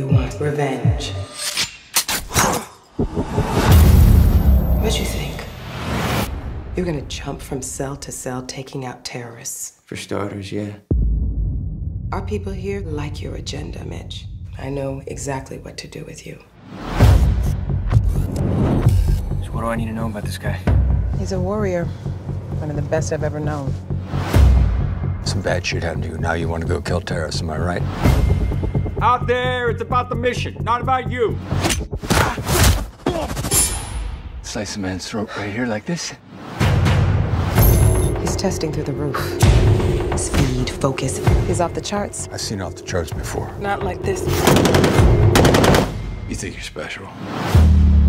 revenge. What you think? You're gonna jump from cell to cell taking out terrorists. For starters, yeah. Our people here like your agenda, Mitch. I know exactly what to do with you. So what do I need to know about this guy? He's a warrior. One of the best I've ever known. Some bad shit happened to you. Now you want to go kill terrorists, am I right? Out there, it's about the mission, not about you. Slice a man's throat right here like this. He's testing through the roof. Speed, focus. He's off the charts. I've seen off the charts before. Not like this. You think you're special?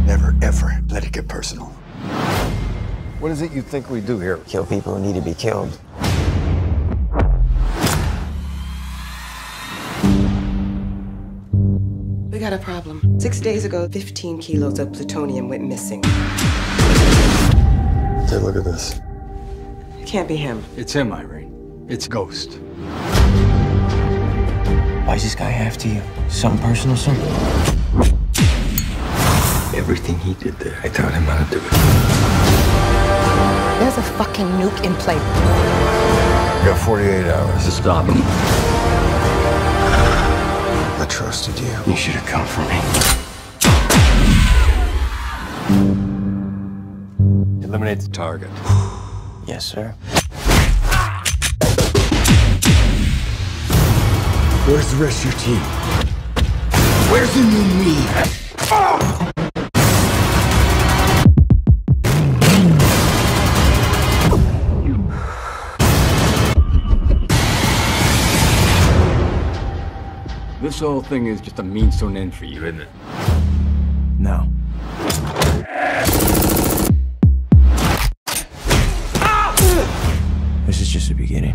Never, ever let it get personal. What is it you think we do here? Kill people who need to be killed. Got a problem. Six days ago, 15 kilos of plutonium went missing. Take a look at this. It can't be him. It's him, Irene. It's Ghost. Why is this guy after you? Something personal, sir? Everything he did there, I taught him how to do it. There's a fucking nuke in play. You got 48 hours to stop him. I trusted you. You should have come for me. Eliminate the target. Yes, sir. Where's the rest of your team? Where's the new me? Oh! This whole thing is just a means to an end for you, isn't it? No. This is just the beginning.